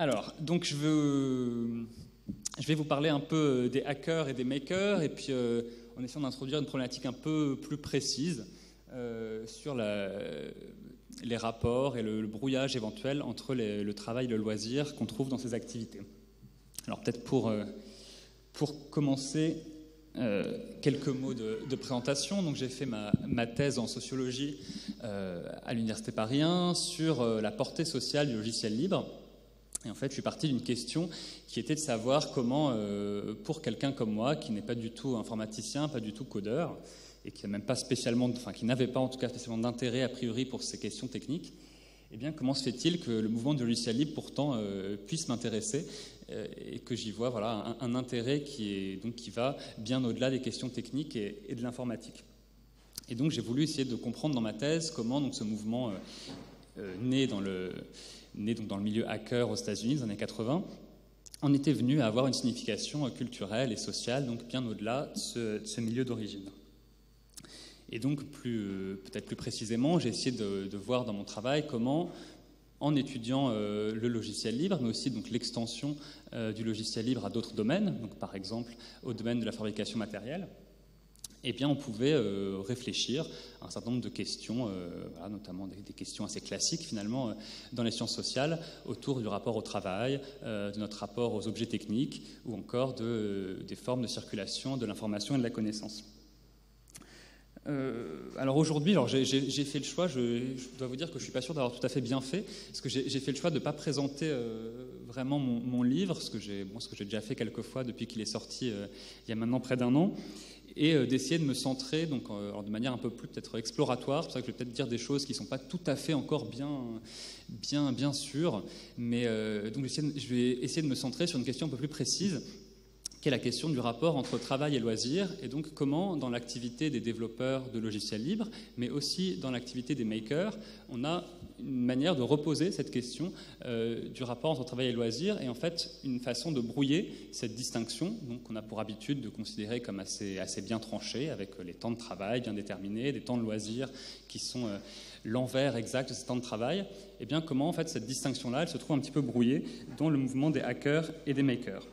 Alors, donc je vais vous parler un peu euh, des hackers et des makers, et puis euh, en essayant d'introduire une problématique un peu plus précise euh, sur les rapports et le, brouillage éventuel entre le travail et le loisir qu'on trouve dans ces activités. Alors peut-être pour, commencer, quelques mots de, présentation. Donc j'ai fait ma, ma, thèse en sociologie à l'Université Paris 1 sur la portée sociale du logiciel libre. Et en fait, je suis parti d'une question qui était de savoir comment, euh, pour quelqu'un comme moi, qui n'est pas du tout informaticien, pas du tout codeur, et qui même pas spécialement, enfin, qui n'avait pas en tout cas spécialement d'intérêt a priori pour ces questions techniques, eh bien, comment se fait-il que le mouvement du logiciel libre pourtant euh, puisse m'intéresser euh, et que j'y vois voilà, un, intérêt qui, est, donc, qui va bien au-delà des questions techniques et, de l'informatique. Et donc, j'ai voulu essayer de comprendre dans ma thèse comment donc, ce mouvement né dans le né donc dans le milieu hacker aux États-Unis dans les années 80, en était venu à avoir une signification culturelle et sociale, donc bien au-delà de ce, milieu d'origine. Et donc, peut-être plus précisément, j'ai essayé de, voir dans mon travail comment, en étudiant euh, le logiciel libre, mais aussi donc l'extension euh, du logiciel libre à d'autres domaines, donc par exemple au domaine de la fabrication matérielle, eh bien, on pouvait euh, réfléchir à un certain nombre de questions, euh, notamment des, questions assez classiques finalement euh, dans les sciences sociales, autour du rapport au travail, de notre rapport aux objets techniques, ou encore des formes de circulation de l'information et de la connaissance. alors aujourd'hui, j'ai fait le choix, je, dois vous dire que je ne suis pas sûr d'avoir tout à fait bien fait, parce que j'ai fait le choix de ne pas présenter vraiment mon, livre, ce que j'ai déjà fait quelques fois depuis qu'il est sorti il y a maintenant près d'un an et euh, d'essayer de me centrer donc, euh, de manière un peu plus peut-être exploratoire. C'est pour ça que je vais peut-être dire des choses qui ne sont pas tout à fait encore bien, bien, bien sûres. Mais euh, donc, je vais essayer de me centrer sur une question un peu plus précise qui est la question du rapport entre travail et loisir, et donc comment, dans l'activité des développeurs de logiciels libres, mais aussi dans l'activité des makers, on a une manière de reposer cette question euh, du rapport entre travail et loisir, et en fait une façon de brouiller cette distinction, qu'on a pour habitude de considérer comme assez, bien tranchée, avec les temps de travail bien déterminés, des temps de loisir qui sont euh, l'envers exact de ces temps de travail, et eh bien comment en fait cette distinction-là, elle se trouve un petit peu brouillée dans le mouvement des hackers et des makers.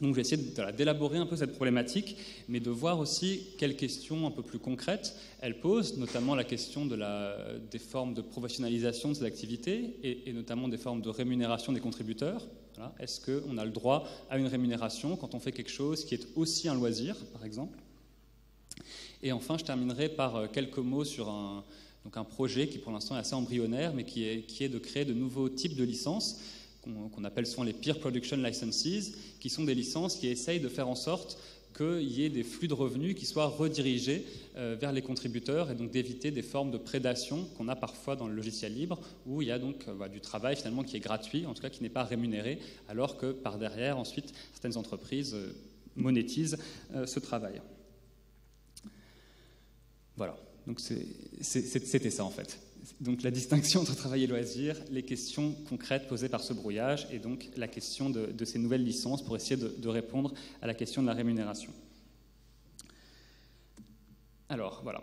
Donc je vais essayer d'élaborer un peu cette problématique, mais de voir aussi quelles questions un peu plus concrètes elle pose, notamment la question des formes de professionnalisation de ces activités et, notamment des formes de rémunération des contributeurs. Est-ce qu'on a le droit à une rémunération quand on fait quelque chose qui est aussi un loisir, par exemple? Et enfin, je terminerai par euh, quelques mots sur un, projet qui pour l'instant est assez embryonnaire, mais qui est de créer de nouveaux types de licences qu'on appelle souvent les peer production licenses, qui sont des licences qui essayent de faire en sorte qu'il y ait des flux de revenus qui soient redirigés euh, vers les contributeurs et donc d'éviter des formes de prédation qu'on a parfois dans le logiciel libre où il y a donc euh, du travail finalement qui est gratuit, en tout cas qui n'est pas rémunéré, alors que par derrière ensuite certaines entreprises euh, monétisent ce travail. Voilà, donc c'était ça en fait donc la distinction entre travail et loisir, les questions concrètes posées par ce brouillage et donc la question de, ces nouvelles licences pour essayer de, répondre à la question de la rémunération. Alors voilà.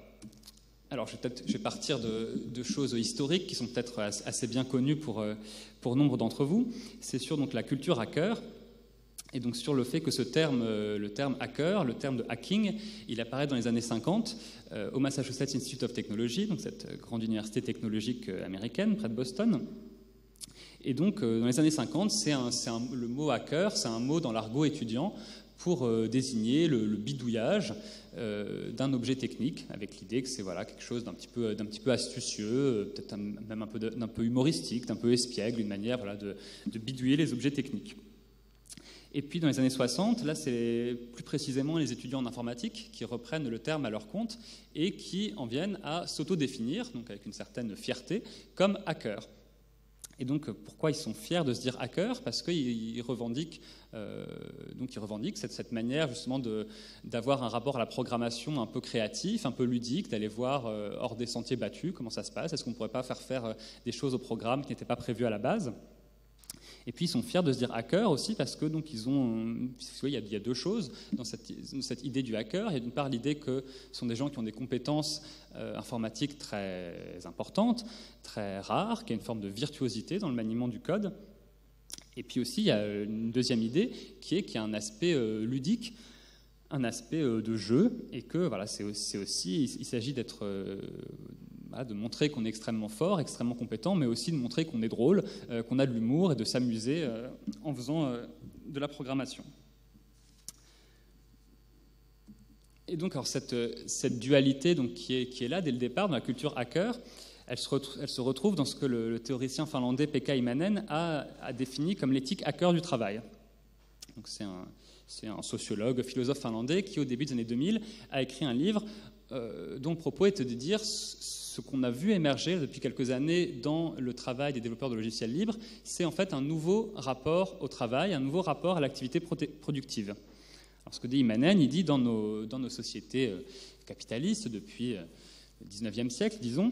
Alors je vais, partir de, choses historiques qui sont peut-être assez bien connues pour, euh, pour nombre d'entre vous. C'est sur donc la culture hacker et donc sur le fait que ce terme, euh, le terme hacker, le terme de hacking, il apparaît dans les années 50 euh, au Massachusetts Institute of Technology, donc cette euh, grande université technologique américaine près de Boston. Et donc dans les années 50, c'est le mot hacker, c'est un mot dans l'argot étudiant pour désigner le, bidouillage d'un objet technique, avec l'idée que c'est voilà, quelque chose d'un petit, peu, petit peu astucieux, peut-être même un peu, d'un peu humoristique, d'un peu espiègle, une manière voilà, de, de bidouiller les objets techniques. Et puis dans les années 60, là c'est plus précisément les étudiants en informatique qui reprennent le terme à leur compte et qui en viennent à s'auto-définir, donc avec une certaine fierté, comme hackers. Et donc pourquoi ils sont fiers de se dire hackers Parce qu'ils revendiquent, euh, donc ils revendiquent cette, cette manière justement d'avoir un rapport à la programmation un peu créatif, un peu ludique, d'aller voir euh, hors des sentiers battus comment ça se passe? Est-ce qu'on ne pourrait pas faire faire euh, des choses au programme qui n'étaient pas prévues à la base? Et puis ils sont fiers de se dire hacker aussi parce que donc ils ont, il y, a, deux choses dans cette, idée du hacker. Il y a d'une part l'idée que ce sont des gens qui ont des compétences euh, informatiques très importantes, très rares, qui a une forme de virtuosité dans le maniement du code. Et puis aussi, il y a une deuxième idée qui est qu'il y a un aspect ludique un aspect de jeu et que voilà, c'est aussi, il s'agit d'être de montrer qu'on est extrêmement fort, extrêmement compétent, mais aussi de montrer qu'on est drôle, euh, qu'on a de l'humour et de s'amuser euh, en faisant euh, de la programmation. Et donc, alors, cette, dualité qui, est, là dès le départ dans la culture hacker, elle se, retrouve, dans ce que le, théoricien finlandais Pekka Imanen a, défini comme l'éthique hacker du travail. C'est un, sociologue, philosophe finlandais qui, au début des années 2000, a écrit un livre dont le propos était de dire ce qu'on a vu émerger depuis quelques années dans le travail des développeurs de logiciels libres, c'est en fait un nouveau rapport au travail, un nouveau rapport à l'activité productive. Alors ce que dit Imanen, il dit dans nos, sociétés euh, capitalistes depuis euh, le 19e siècle, disons,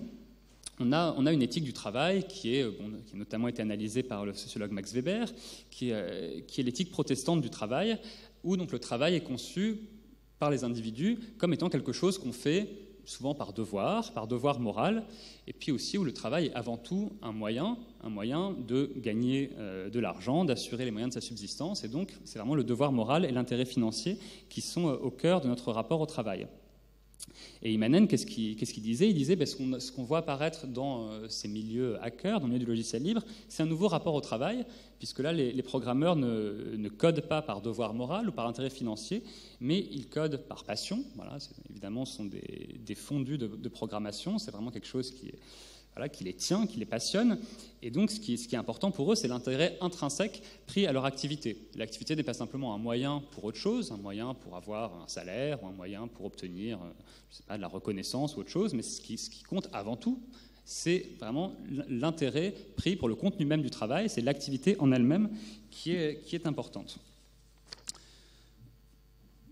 on a, une éthique du travail qui, est, qui a notamment été analysée par le sociologue Max Weber, qui, qui est l'éthique protestante du travail, où donc le travail est conçu par les individus comme étant quelque chose qu'on fait souvent par devoir, par devoir moral, et puis aussi où le travail est avant tout un moyen, un moyen de gagner euh, de l'argent, d'assurer les moyens de sa subsistance, et donc c'est vraiment le devoir moral et l'intérêt financier qui sont euh, au cœur de notre rapport au travail. Et Imanen, qu'est-ce qu'il disait? Il disait ben, ce qu'on voit apparaître dans euh, ces milieux hackers, dans le milieu du logiciel libre, c'est un nouveau rapport au travail, puisque là, les, programmeurs ne, codent pas par devoir moral ou par intérêt financier, mais ils codent par passion. Voilà, évidemment, ce sont des, fondus de, de programmation, c'est vraiment quelque chose qui est qui les tient, qui les passionne. Et donc, ce qui, est, important pour eux, c'est l'intérêt intrinsèque pris à leur activité. L'activité n'est pas simplement un moyen pour autre chose, un moyen pour avoir un salaire ou un moyen pour obtenir, euh, de la reconnaissance ou autre chose, mais ce qui, compte avant tout, c'est vraiment l'intérêt pris pour le contenu même du travail, c'est l'activité en elle-même qui est, importante.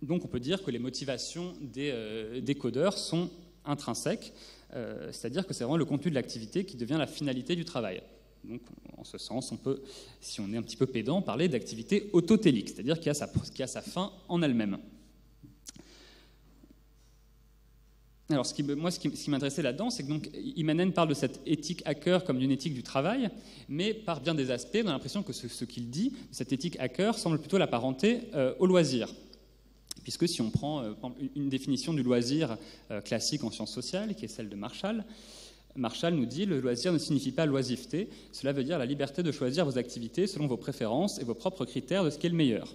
Donc on peut dire que les motivations des, euh, des codeurs sont intrinsèques. Euh, c'est-à-dire que c'est vraiment le contenu de l'activité qui devient la finalité du travail. Donc, en ce sens, on peut, si on est un petit peu pédant, parler d'activité autotélique, c'est-à-dire qui, a sa, qui a sa fin en elle-même. Alors, ce qui, moi, ce qui, m'intéressait là-dedans, c'est que donc, Imanen parle de cette éthique hacker comme d'une éthique du travail, mais par bien des aspects, on a l'impression que ce, qu'il dit, cette éthique hacker, semble plutôt l'apparenter euh, au loisir puisque si on prend euh, une définition du loisir euh, classique en sciences sociales, qui est celle de Marshall, Marshall nous dit le loisir ne signifie pas loisiveté, cela veut dire la liberté de choisir vos activités selon vos préférences et vos propres critères de ce qui est le meilleur.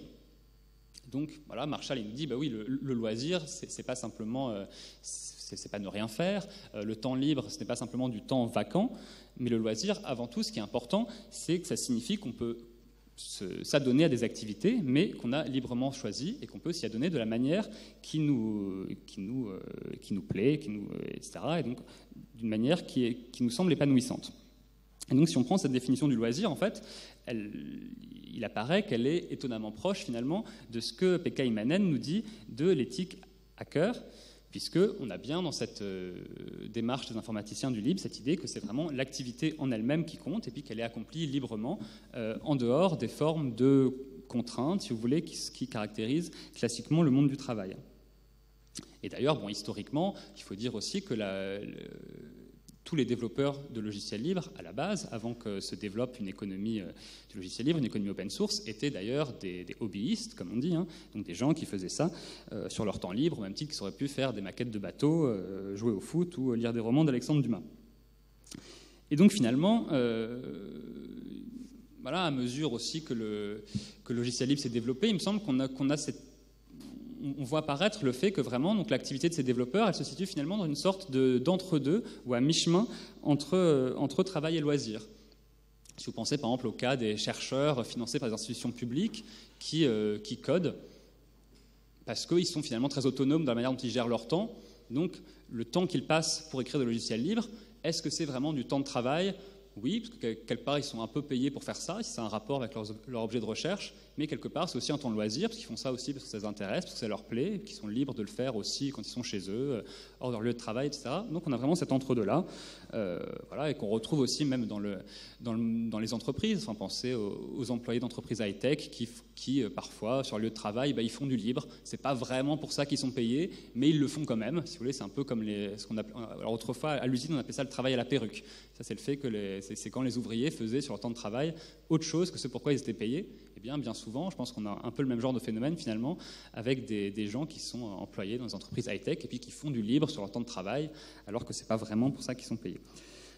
Donc voilà, Marshall il nous dit bah oui, le, loisir c'est pas simplement euh, c'est pas ne rien faire, le temps libre ce n'est pas simplement du temps vacant, mais le loisir avant tout ce qui est important c'est que ça signifie qu'on peut s'adonner à des activités, mais qu'on a librement choisi et qu'on peut s'y adonner de la manière qui nous, qui nous, euh, qui nous plaît, qui nous, etc. Et donc d'une manière qui, qui nous semble épanouissante. Et donc si on prend cette définition du loisir, en fait, il apparaît qu'elle est étonnamment proche finalement de ce que Pekka Imanen nous dit de l'éthique hacker, puisqu'on a bien dans cette euh, démarche des informaticiens du libre cette idée que c'est vraiment l'activité en elle-même qui compte et puis qu'elle est accomplie librement euh, en dehors des formes de contraintes, si vous voulez, qui, qui caractérisent classiquement le monde du travail. Et d'ailleurs, bon, historiquement, il faut dire aussi que la, tous les développeurs de logiciels libres, à la base, avant que se développe une économie euh, du logiciel libre, une économie open source, étaient d'ailleurs des, hobbyistes, comme on dit, hein. donc des gens qui faisaient ça euh, sur leur temps libre, au même titre qu'ils auraient pu faire des maquettes de bateaux, euh, jouer au foot ou lire des romans d'Alexandre Dumas. Et donc finalement, voilà, à mesure aussi que le, logiciel libre s'est développé, il me semble qu'on a, qu'on a cette on voit apparaître le fait que vraiment donc l'activité de ces développeurs, elle se situe finalement dans une sorte d'entre-deux ou à mi-chemin entre, euh, entre travail et loisir. Si vous pensez par exemple au cas des chercheurs financés par des institutions publiques qui, euh, qui codent, parce qu'ils sont finalement très autonomes dans la manière dont ils gèrent leur temps, donc le temps qu'ils passent pour écrire des logiciels libres, est-ce que c'est vraiment du temps de travail? Oui, parce que quelque part ils sont un peu payés pour faire ça, si c'est un rapport avec leur, leur objet de recherche, mais quelque part, c'est aussi un temps de loisir, parce qu'ils font ça aussi parce que ça les intéresse, parce que ça leur plaît, qu'ils sont libres de le faire aussi quand ils sont chez eux, euh, hors de leur lieu de travail, etc. Donc on a vraiment cet entre-deux-là, euh, voilà, et qu'on retrouve aussi même dans, le, les entreprises. Enfin, pensez aux, employés d'entreprises high-tech qui, qui parfois, sur leur lieu de travail, bah, ils font du libre. C'est pas vraiment pour ça qu'ils sont payés, mais ils le font quand même. Si vous voulez, c'est un peu comme ce qu'on appelle, alors autrefois à l'usine, on appelait ça le travail à la perruque. Ça, c'est le fait que c'est quand les ouvriers faisaient sur leur temps de travail autre chose que ce pourquoi ils étaient payés. Eh bien, bien souvent, je pense qu'on a un peu le même genre de phénomène finalement avec des, gens qui sont employés dans des entreprises high-tech et puis qui font du libre sur leur temps de travail, alors que c'est pas vraiment pour ça qu'ils sont payés.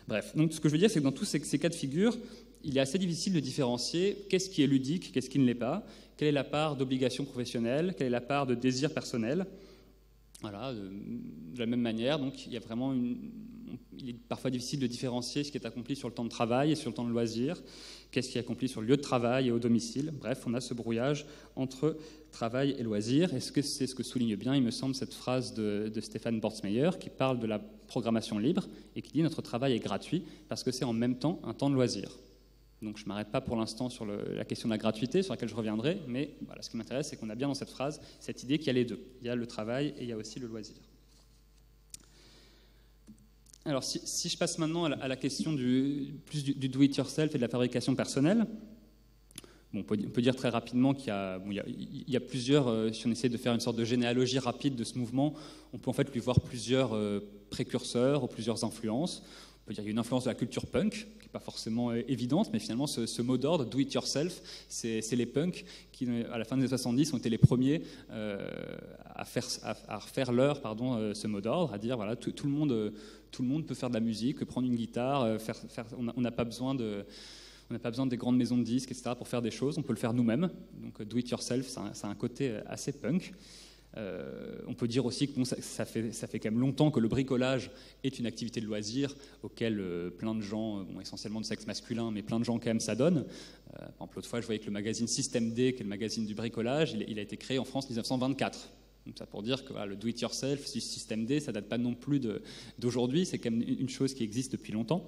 Bref, donc ce que je veux dire, c'est que dans tous ces cas de figure, il est assez difficile de différencier qu'est-ce qui est ludique, qu'est-ce qui ne l'est pas, quelle est la part d'obligation professionnelle, quelle est la part de désir personnel. Voilà, de la même manière, donc il y a vraiment une, il est parfois difficile de différencier ce qui est accompli sur le temps de travail et sur le temps de loisir, qu'est-ce qui est accompli sur le lieu de travail et au domicile. Bref, on a ce brouillage entre travail et loisir. Est-ce que c'est ce que souligne bien, il me semble, cette phrase de, Stéphane Bortsmeyer qui parle de la programmation libre et qui dit notre travail est gratuit parce que c'est en même temps un temps de loisir. Donc je ne m'arrête pas pour l'instant sur la question de la gratuité, sur laquelle je reviendrai, mais voilà, ce qui m'intéresse, c'est qu'on a bien dans cette phrase cette idée qu'il y a les deux. Il y a le travail et il y a aussi le loisir. Alors, si, je passe maintenant à la, question du, du, do-it-yourself et de la fabrication personnelle, on, peut, dire très rapidement qu'il y, a, plusieurs, euh, si on essaie de faire une sorte de généalogie rapide de ce mouvement, on peut en fait lui voir plusieurs euh, précurseurs ou plusieurs influences. Peut dire qu'il y a une influence de la culture punk, qui n'est pas forcément euh, évidente, mais finalement ce, mot d'ordre, do it yourself, c'est les punks qui, à la fin des années 70, ont été les premiers à, faire, à, refaire leur pardon, ce mot d'ordre, à dire voilà, tout, le monde tout le monde peut faire de la musique, prendre une guitare, euh, on n'a pas besoin de... On n'a pas besoin des grandes maisons de disques, etc., pour faire des choses. On peut le faire nous-mêmes. Donc, do it yourself, ça, a un côté assez punk. Euh, on peut dire aussi que ça, fait, quand même longtemps que le bricolage est une activité de loisir auquel euh, plein de gens, essentiellement de sexe masculin, mais plein de gens quand même s'adonnent. Euh, par exemple, l'autre fois, je voyais que le magazine System D, qui est le magazine du bricolage, il, a été créé en France en 1924. Donc ça pour dire que le do-it-yourself, le système D, ça date pas non plus d'aujourd'hui, c'est quand même une chose qui existe depuis longtemps.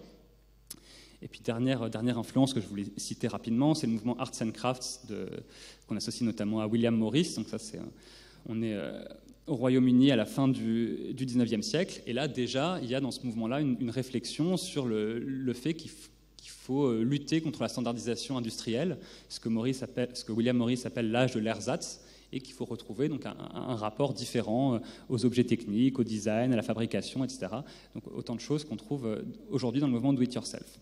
Et puis dernière, dernière influence que je voulais citer rapidement, c'est le mouvement Arts and Crafts qu'on associe notamment à William Morris. Donc ça c'est, on est euh, au Royaume-Uni à la fin du, du, 19e siècle, et là déjà il y a dans ce mouvement-là une, réflexion sur le, fait qu'il faut euh, lutter contre la standardisation industrielle, ce que, Maurice appelle, ce que William Morris appelle l'âge de l'ersatz, et qu'il faut retrouver donc un, rapport différent euh, aux objets techniques, au design, à la fabrication, etc. Donc autant de choses qu'on trouve aujourd'hui dans le mouvement Do It Yourself.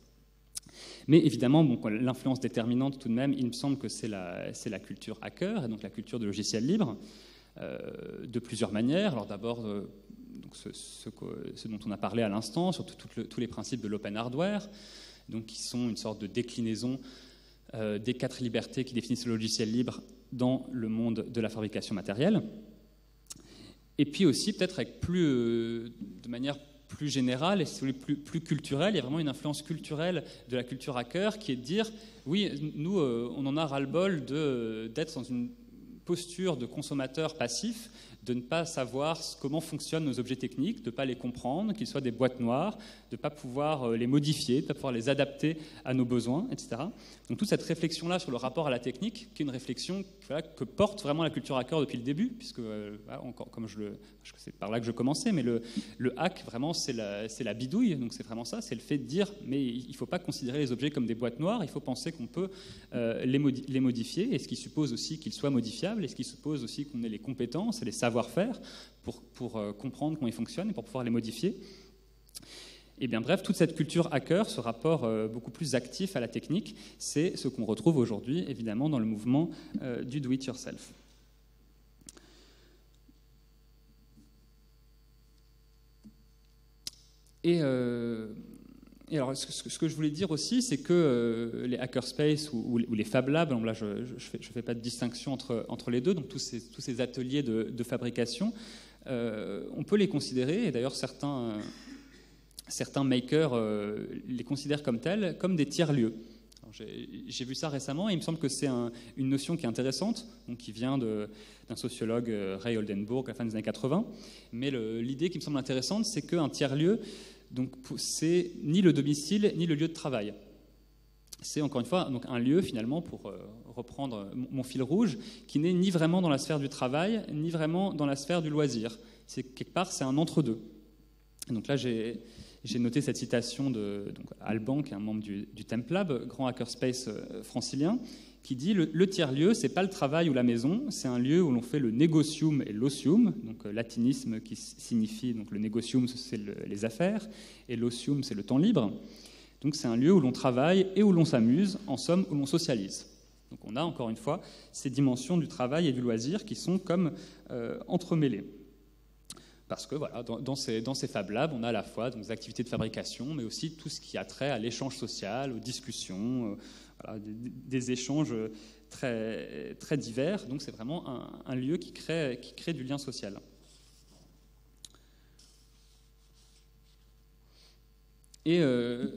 Mais évidemment, l'influence déterminante tout de même, il me semble que c'est la, la, culture hacker, et donc la culture de logiciels libres, de plusieurs manières. Alors d'abord, ce, ce, dont on a parlé à l'instant, sur tous les principes de l'open hardware, donc qui sont une sorte de déclinaison des quatre libertés qui définissent le logiciel libre dans le monde de la fabrication matérielle. Et puis aussi, peut-être avec plus, euh, de manière plus générale et si plus, culturelle, il y a vraiment une influence culturelle de la culture hacker qui est de dire, oui, nous, euh, on en a ras-le-bol d'être dans une posture de consommateur passif de ne pas savoir comment fonctionnent nos objets techniques, de ne pas les comprendre, qu'ils soient des boîtes noires, de ne pas pouvoir euh, les modifier, de ne pas pouvoir les adapter à nos besoins, etc. Donc toute cette réflexion-là sur le rapport à la technique, qui est une réflexion que porte vraiment la culture hacker depuis le début, puisque, euh, comme je le, c'est par là que je commençais, mais le, hack, vraiment, c'est la, bidouille, donc c'est vraiment ça, c'est le fait de dire, mais il ne faut pas considérer les objets comme des boîtes noires, il faut penser qu'on peut euh, les, les, modifier, et ce qui suppose aussi qu'ils soient modifiables, et ce qui suppose aussi qu'on ait les compétences et les savoir-faire pour, pour euh, comprendre comment ils fonctionnent et pour pouvoir les modifier. Et eh bien bref, toute cette culture hacker, ce rapport euh, beaucoup plus actif à la technique, c'est ce qu'on retrouve aujourd'hui évidemment dans le mouvement du do-it-yourself. Euh, alors, ce, que je voulais dire aussi, c'est que euh, les hackerspace ou, les Fab Labs, là je ne fais, pas de distinction entre, entre les deux, donc tous ces, ateliers de, fabrication, euh, on peut les considérer, et d'ailleurs certains, certains makers les considèrent comme tels, comme des tiers-lieux. J'ai vu ça récemment et il me semble que c'est une notion qui est intéressante, donc qui vient d'un sociologue, Ray Oldenburg, à la fin des années 80. Mais l'idée qui me semble intéressante, c'est qu'un tiers-lieu, donc c'est ni le domicile ni le lieu de travail. c'est encore une fois donc un lieu finalement pour euh, reprendre mon fil rouge qui n'est ni vraiment dans la sphère du travail ni vraiment dans la sphère du loisir. C'est quelque part c'est un entre-deux. Donc là j'ai noté cette citation de Alban, qui est un membre du, du Templab, grand hackerspace euh, francilien, qui dit le, tiers-lieu, c'est pas le travail ou la maison, c'est un lieu où l'on fait le négocium et l'osium, donc euh, latinisme qui signifie donc le négocium, c'est les affaires, et l'osium, c'est le temps libre. Donc c'est un lieu où l'on travaille et où l'on s'amuse, en somme où l'on socialise. Donc on a encore une fois ces dimensions du travail et du loisir qui sont comme euh, entremêlées. Parce que voilà, dans, ces, Fab Labs, on a à la fois des activités de fabrication, mais aussi tout ce qui a trait à l'échange social, aux discussions, euh, des, échanges très, divers. Donc c'est vraiment un, lieu qui crée, du lien social. Euh,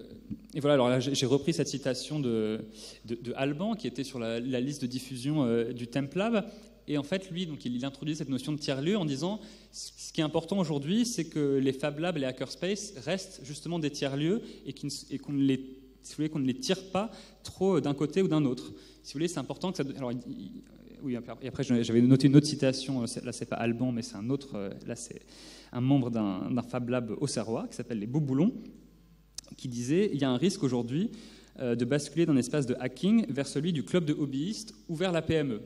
et, voilà, alors là, j'ai repris cette citation de, de, Alban, qui était sur la, liste de diffusion euh, du Templab. Et en fait, lui, donc, il, introduit cette notion de tiers-lieu en disant ce qui est important aujourd'hui, c'est que les Fab Labs les hackerspace restent justement des tiers-lieux et qu'on ne, les, tire pas trop d'un côté ou d'un autre. Si vous voulez, c'est important que ça. Alors, oui, et après, j'avais noté une autre citation. Euh, là, c'est pas Alban, mais c'est un autre. Là, c'est un membre d'un Fab Lab au Serrois qui s'appelle les Bouboulons qui disait il y a un risque aujourd'hui euh, de basculer d'un espace de hacking vers celui du club de hobbyistes ou vers la PME.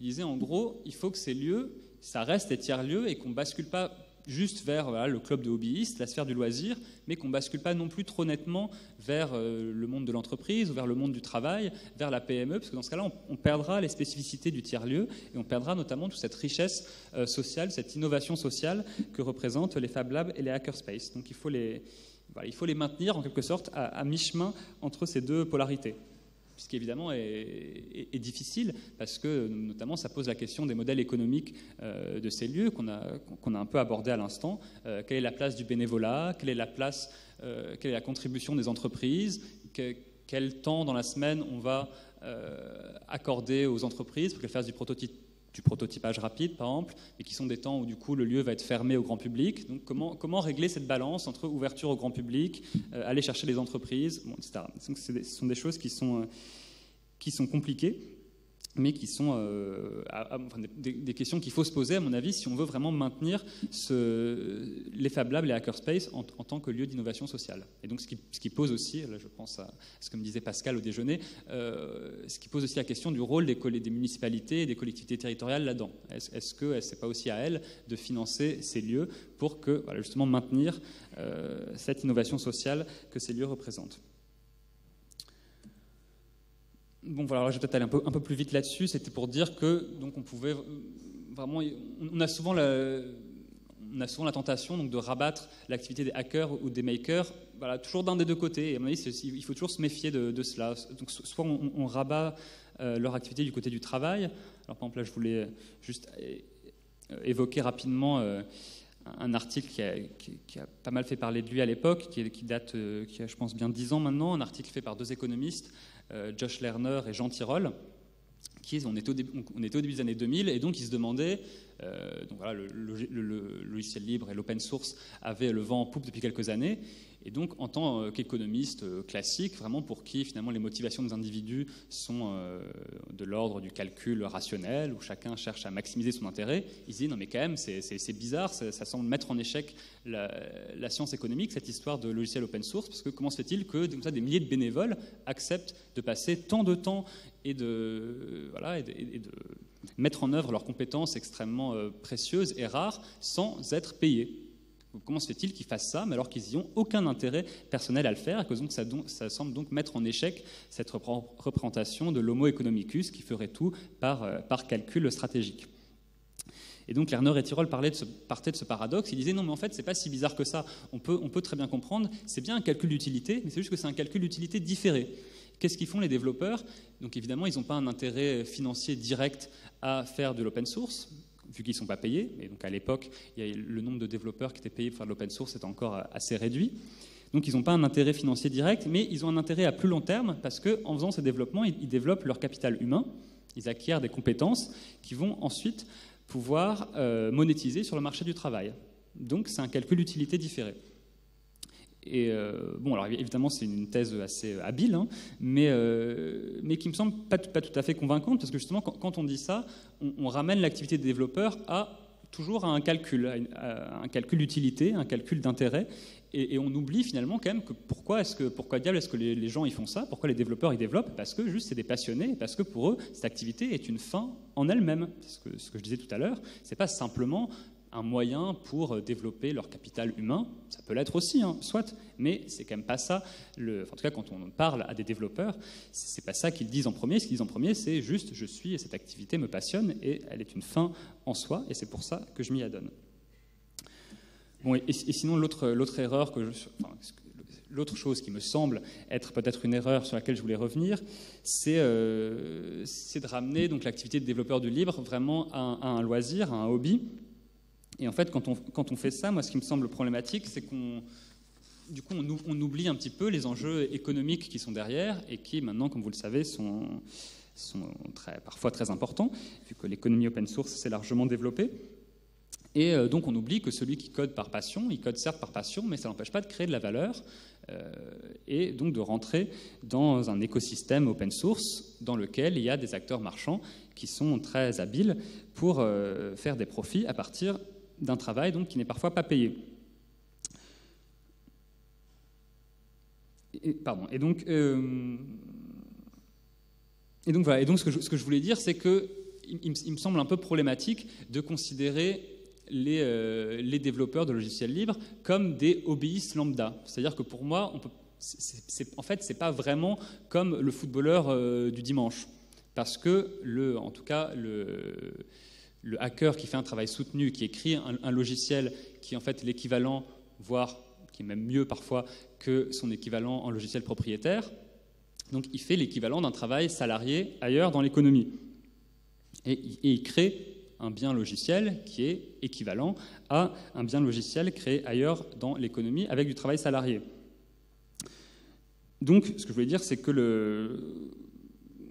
Il disait en gros, il faut que ces lieux, ça reste des tiers-lieux et qu'on ne bascule pas juste vers le club de hobbyistes, la sphère du loisir, mais qu'on ne bascule pas non plus trop nettement vers euh, le monde de l'entreprise ou vers le monde du travail, vers la PME, parce que dans ce cas-là, on, perdra les spécificités du tiers-lieu et on perdra notamment toute cette richesse euh, sociale, cette innovation sociale que représentent les Fab Labs et les Hackerspace. Donc il faut les, il faut les maintenir en quelque sorte à, mi-chemin entre ces deux polarités. Ce qui évidemment est, difficile parce que notamment ça pose la question des modèles économiques euh, de ces lieux qu'on a, qu'on a un peu abordé à l'instant. Euh, quelle est la place du bénévolat? Quelle est la place, euh, quelle est la contribution des entreprises? Quel temps dans la semaine on va accorder aux entreprises pour qu'elles fassent du prototype du prototypage rapide, par exemple, et qui sont des temps où du coup le lieu va être fermé au grand public. Donc comment, comment régler cette balance entre ouverture au grand public, euh, aller chercher les entreprises, etc. Donc ce sont des choses qui sont, euh, qui sont compliquées mais qui sont euh, des, questions qu'il faut se poser, à mon avis, si on veut vraiment maintenir les Fab Labs, les hackerspace, en, tant que lieu d'innovation sociale. Et donc, ce qui, pose aussi, là je pense à ce que me disait Pascal au déjeuner, euh, ce qui pose aussi la question du rôle des, des municipalités et des collectivités territoriales là-dedans. Est-ce que ce n'est pas aussi à elles de financer ces lieux pour que, voilà, justement, maintenir euh, cette innovation sociale que ces lieux représentent? Bon, voilà, je vais peut-être aller un peu, plus vite là-dessus. C'était pour dire que donc on pouvait euh, vraiment, on a souvent la, on a souvent la tentation donc, de rabattre l'activité des hackers ou des makers, voilà, toujours d'un des deux côtés. Et il faut toujours se méfier de, cela. Donc, soit on, rabat euh, leur activité du côté du travail. Alors, par exemple, là, je voulais juste évoquer rapidement euh, un article qui a, pas mal fait parler de lui à l'époque, qui, qui, date, qui a, je pense, bien dix ans maintenant, un article fait par deux économistes euh, Josh Lerner et Jean Tirole, qui, on était, au début, on était au début des années 2000, et donc ils se demandaient, euh, donc voilà, le, le, logiciel libre et l'open source avaient le vent en poupe depuis quelques années, et donc, en tant euh, qu'économiste euh, classique, vraiment pour qui finalement les motivations des individus sont euh, de l'ordre du calcul rationnel, où chacun cherche à maximiser son intérêt, il se dit non mais quand même c'est bizarre, ça, semble mettre en échec la, science économique, cette histoire de logiciel open source, parce que comment se fait-il que des milliers de bénévoles acceptent de passer tant de temps et de, voilà, et de, mettre en œuvre leurs compétences extrêmement précieuses et rares sans être payés? Comment se fait-il qu'ils fassent ça, mais alors qu'ils n'y ont aucun intérêt personnel à le faire, et que ça, semble donc mettre en échec cette représentation de l'homo economicus qui ferait tout par, euh, calcul stratégique. Et donc Lerner et Tirol de ce, partaient de ce paradoxe. Ils disaient non, mais en fait, c'est pas si bizarre que ça. On peut, on peut très bien comprendre. C'est bien un calcul d'utilité, mais c'est juste que c'est un calcul d'utilité différé. Qu'est-ce qu'ils font les développeurs? Donc évidemment, ils n'ont pas un intérêt financier direct à faire de l'open source vu qu'ils ne sont pas payés. Et donc à l'époque, le nombre de développeurs qui étaient payés pour faire de l'open source était encore assez réduit. Donc ils n'ont pas un intérêt financier direct, mais ils ont un intérêt à plus long terme parce qu'en faisant ces développements, ils, développent leur capital humain, ils acquièrent des compétences qui vont ensuite pouvoir euh, monétiser sur le marché du travail. Donc c'est un calcul d'utilité différé. Et bon, alors évidemment, c'est une thèse assez habile, hein, mais, mais qui me semble pas, tout à fait convaincante, parce que justement, quand, on dit ça, on, ramène l'activité des développeurs à toujours à un calcul, un calcul d'utilité, un calcul d'intérêt, et, on oublie finalement quand même que pourquoi est-ce que pourquoi diable est-ce que les, gens ils font ça Pourquoi les développeurs ils développent Parce que juste c'est des passionnés, parce que pour eux cette activité est une fin en elle-même. Ce que, ce que je disais tout à l'heure, c'est pas simplement un moyen pour développer leur capital humain. Ça peut l'être aussi, hein, soit, mais c'est quand même pas ça. En tout cas, quand on parle à des développeurs, c'est pas ça qu'ils disent en premier. Ce qu'ils disent en premier, c'est juste je suis et cette activité me passionne et elle est une fin en soi, et c'est pour ça que je m'y adonne et, sinon, l'autre erreur que L'autre chose qui me semble être peut-être une erreur sur laquelle je voulais revenir, c'est euh, de ramener l'activité de développeur du livre vraiment à, un loisir, à un hobby. Et en fait, quand on, fait ça, moi, ce qui me semble problématique, c'est qu'on du coup, on, oublie un petit peu les enjeux économiques qui sont derrière et qui, maintenant, comme vous le savez, sont, sont très, parfois très importants, vu que l'économie open source s'est largement développée. Et euh, donc on oublie que celui qui code par passion, il code certes par passion, mais ça n'empêche pas de créer de la valeur euh, et donc de rentrer dans un écosystème open source dans lequel il y a des acteurs marchands qui sont très habiles pour euh, faire des profits à partir d'un travail donc, qui n'est parfois pas payé. Et, pardon. Et donc, et donc voilà. Et donc ce que je, ce que je voulais dire, c'est que il, me semble un peu problématique de considérer euh, les, développeurs de logiciels libres comme des hobbyistes lambda. C'est-à-dire que pour moi, on peut, en fait, ce n'est pas vraiment comme le footballeur euh, du dimanche. Parce que, le, en tout cas, le, le, hacker qui fait un travail soutenu, qui écrit un, logiciel qui est en fait l'équivalent, voire qui est même mieux parfois que son équivalent en logiciel propriétaire, donc il fait l'équivalent d'un travail salarié ailleurs dans l'économie. Et, et, il crée un bien logiciel qui est équivalent à un bien logiciel créé ailleurs dans l'économie avec du travail salarié. Donc, ce que je voulais dire, c'est que le.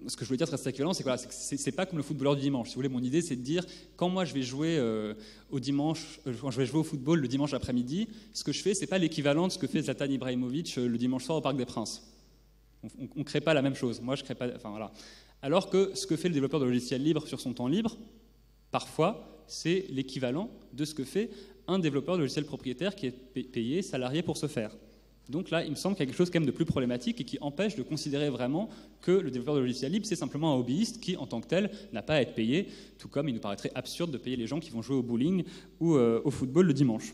Ce que je voulais dire très équivalent, c'est que voilà, c'est pas comme le footballeur du dimanche. Si vous voulez, mon idée, c'est de dire quand moi je vais jouer euh, au dimanche, euh, quand je vais jouer au football le dimanche après-midi, ce que je fais, c'est pas l'équivalent de ce que fait Zlatan Ibrahimovic euh, le dimanche soir au Parc des Princes. On ne crée pas la même chose. Moi, je crée pas. Enfin voilà. Alors que ce que fait le développeur de logiciels libre sur son temps libre, Parfois, c'est l'équivalent de ce que fait un développeur de logiciel propriétaire qui est payé salarié pour ce faire. Donc là, il me semble qu'il y a quelque chose quand même de plus problématique et qui empêche de considérer vraiment que le développeur de logiciel libre, c'est simplement un hobbyiste qui, en tant que tel, n'a pas à être payé, tout comme il nous paraîtrait absurde de payer les gens qui vont jouer au bowling ou euh, au football le dimanche.